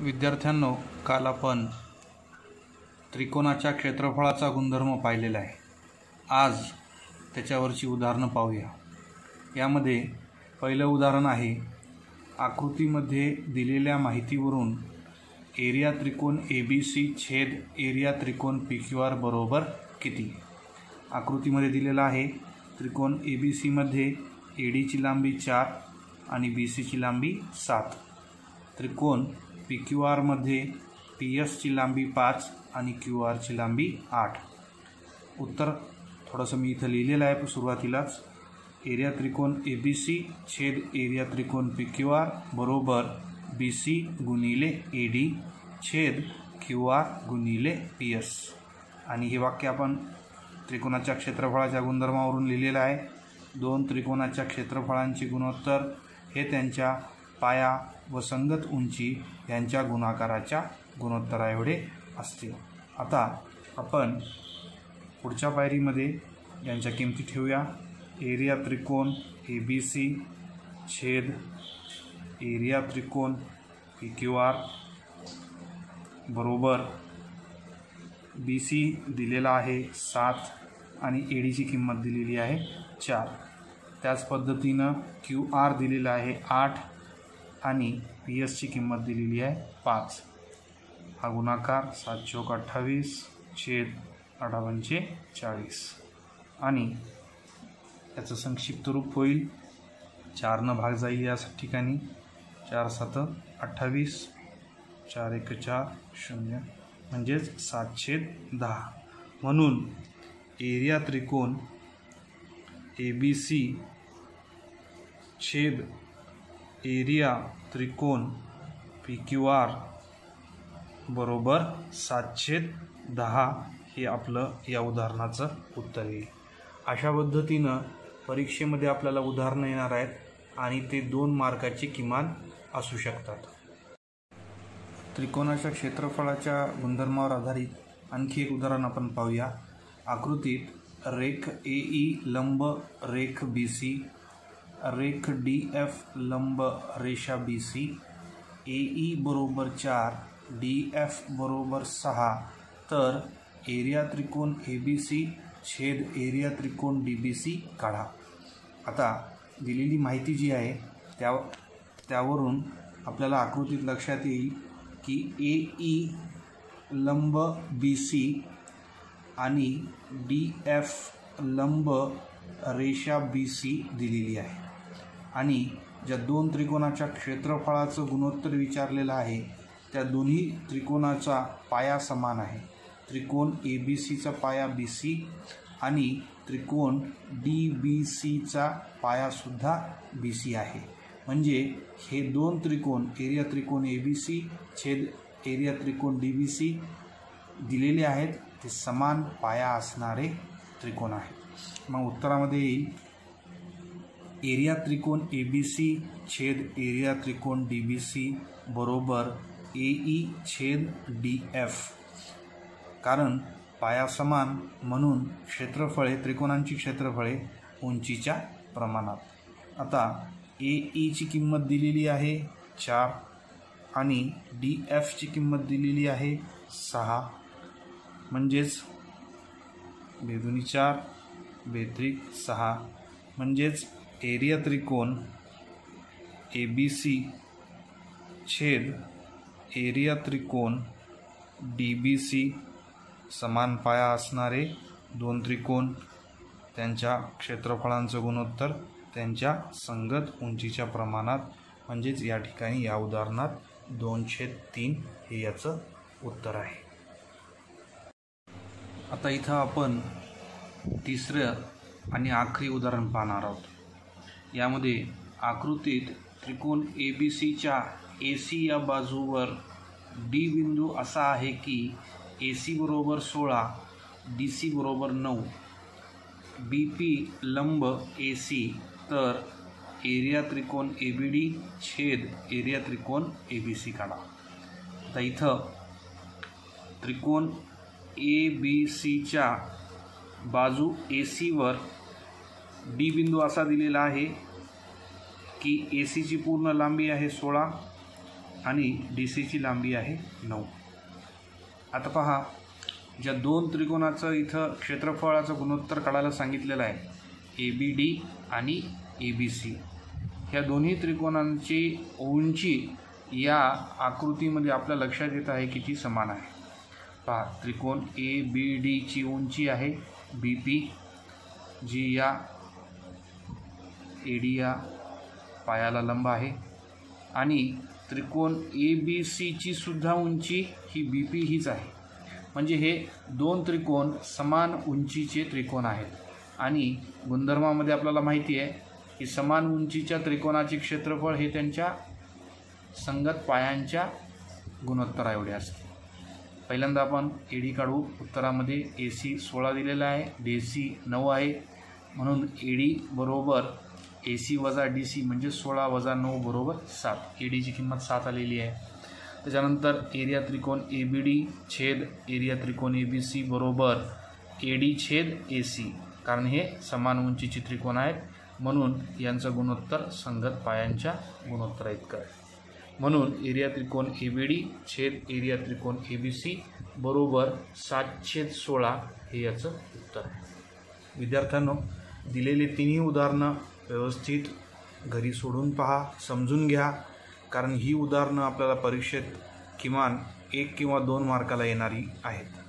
विद्यार्थ्यांनो काल आपण त्रिकोणाच्या क्षेत्रफळाचा गुणधर्म पाहिलेला आहे. आज त्याच्यावरची उदाहरणं पाहूया. यामध्ये पहिलं उदाहरण आहे आकृतीमध्ये दिलेल्या माहितीवरून एरिया त्रिकोण ए बी सी छेद एरिया त्रिकोण पी क्यू आर बरोबर किती? आकृतीमध्ये दिलेला आहे त्रिकोण ए बी सीमध्ये ए डीची लांबी चार आणि बी सीची लांबी सात. त्रिकोण पी क्यू आरमध्ये पी एसची लांबी पाच आणि क्यू आरची लांबी आठ. उत्तर थोडंसं मी इथं लिहिलेलं आहे सुरुवातीलाच. एरिया त्रिकोण ए बी सी छेद एरिया त्रिकोण पी क्यू आर बरोबर बी सी गुणिले ए डी छेद क्यू आर गुणिले पी एस. आणि हे वाक्य आपण त्रिकोणाच्या क्षेत्रफळाच्या गुणधर्मावरून लिहिलेलं आहे. दोन त्रिकोणाच्या क्षेत्रफळांचे गुणोत्तर हे त्यांच्या पाया व संगत उंची यांच्या गुणाकाराच्या गुणोत्तराएवढे असते आता आपण पुढच्या पायरीमध्ये यांच्या किमती ठेवूया. एरिया त्रिकोण ए बी सी छेद एरिया त्रिकोण पी क्यू आर बरोबर. बी सी दिलेला आहे सात आणि ए डीची किंमत दिलेली आहे चार. त्याच पद्धतीनं क्यू आर दिलेला आहे आठ. आणि पी एसची किंमत दिलेली आहे पाच. हा गुणाकार सात चौक अठ्ठावीस छेद अठरा चाळीस. आणि याचं संक्षिप्त रूप होईल. चारनं भाग जाईल या ठिकाणी. चार सात अठ्ठावीस चार एक चार शून्य म्हणजेच सातशे दहा. म्हणून एरिया त्रिकोण ए बी सी छेद एरिया त्रिकोण पी क्यू आर बरोबर सातशे दहा हे आपलं या उदाहरणाचं उत्तर येईल. अशा पद्धतीनं परीक्षेमध्ये आपल्याला उदाहरणं येणार आहेत आणि ते दोन मार्काचे किमान असू शकतात. त्रिकोणाच्या क्षेत्रफळाच्या गुणधर्मावर आधारित आणखी एक उदाहरण आपण पाहूया. आकृतीत रेख ए ई लंब रेख बी सी रेख डी एफ लंब रेषा बी सी ए ई बरोबर चार डी एफ बरोबर सहा तर एरिया त्रिकोण ए बी सी छेद एरिया त्रिकोण डी बी सी काढा. आता दिलेली माहिती जी आहे त्या त्यावरून आपल्याला आकृतीत लक्षात येईल की ए ई लंब बी सी आणि डी एफ लंब रेषा बी सी दिलेली आहे. आणि ज्या दोन त्रिकोणाच्या क्षेत्रफळाचं गुणोत्तर विचारलेलं आहे त्या दोन्ही त्रिकोणाचा पाया समान आहे. त्रिकोण ए बी सीचा पाया बी सी आणि त्रिकोण डी बी सीचा पायासुद्धा बी सी आहे. म्हणजे हे दोन त्रिकोण एरिया त्रिकोण ए बी सी छेद एरिया त्रिकोण डी बी सी दिलेले आहेत ते समान पाया असणारे त्रिकोण आहेत. मग उत्तरामध्ये येईल. एरिया त्रिकोण ए बी सी छेद एरिया त्रिकोण डी बी सी बरोबर ए ई छेद डी एफ कारण पाया समान म्हणून क्षेत्रफळे त्रिकोणांची क्षेत्रफळे उंचीच्या प्रमाणात. आता ए ईची किंमत दिलेली आहे चार आणि डी एफची किंमत दिलेली आहे सहा. म्हणजेच बेदुनी चार बेत्रिक सहा. म्हणजेच एरिया त्रिकोण ए बी सी छेद एरिया त्रिकोण डी बी सी समान पाया असणारे दोन त्रिकोण त्यांच्या क्षेत्रफळांचं गुणोत्तर त्यांच्या संगत उंचीच्या प्रमाणात म्हणजेच या ठिकाणी या उदाहरणात छेद तीन हे याचं उत्तर आहे. आता इथं आपण तिसरं आणि आखरी उदाहरण पाहणार आहोत. यामध्ये आकृतीत त्रिकोण ए बी सीच्या ए सी या बाजूवर डी बिंदू असा आहे की ए सी बरोबर सोळा डी सी बरोबर नऊ बी पी लंब ए सी तर एरिया त्रिकोण ए बी डी छेद एरिया त्रिकोण ए बी सी काढा. आता इथं त्रिकोण ए बी सीच्या बाजू ए सीवर डी बिंदू असा दिलेला आहे की ए सीची पूर्ण लांबी आहे सोळा आणि डी सीची लांबी आहे नऊ. आता पहा ज्या दोन त्रिकोणाचं इथं क्षेत्रफळाचं गुणोत्तर काढायला सांगितलेलं आहे ए बी डी आणि ए बी सी ह्या दोन्ही त्रिकोणांची उंची या आकृतीमध्ये आपल्या लक्षात येत आहे की ती समान आहे. पहा त्रिकोण ए बी डीची उंची आहे बी पी जी या एडिया पायाला लंब आहे. आणि त्रिकोण ए बी सीची सुद्धा उंची ही बी पी हीच आहे. म्हणजे हे दोन त्रिकोण समान उंचीचे त्रिकोण आहेत. आणि गुणधर्मामध्ये आपल्याला माहिती आहे की समान उंचीच्या त्रिकोणाचे क्षेत्रफळ हे त्यांच्या संगत पायांच्या गुणोत्तरा एवढे असते. पहिल्यांदा आपण एडी काढू. उत्तरामध्ये ए सी सोळा दिलेला आहे. डी सी नऊ आहे. म्हणून एडी बरोबर ए सी वजा डी सी म्हणजे सोळा वजा नऊ बरोबर सात. ए डीची किंमत सात आलेली आहे. त्याच्यानंतर एरिया त्रिकोण ए बी डी छेद एरिया त्रिकोण ए बी सी बरोबर ए डी छेद ए सी कारण हे समान उंचीचे त्रिकोण आहेत. म्हणून यांचं गुणोत्तर संगत पायांच्या गुणोत्तरा इतकं आहे. म्हणून एरिया त्रिकोण ए बी डी छेद एरिया त्रिकोण ए बी सी बरोबर सात छेद सोळा हे याचं उत्तर आहे. विद्यार्थ्यांनो दिलेली तिन्ही उदाहरणं व्यवस्थित घरी सोडून पहा समजून घ्या. कारण ही उदाहरणं आपल्याला परीक्षेत किमान एक किंवा दोन मार्काला येणारी आहेत.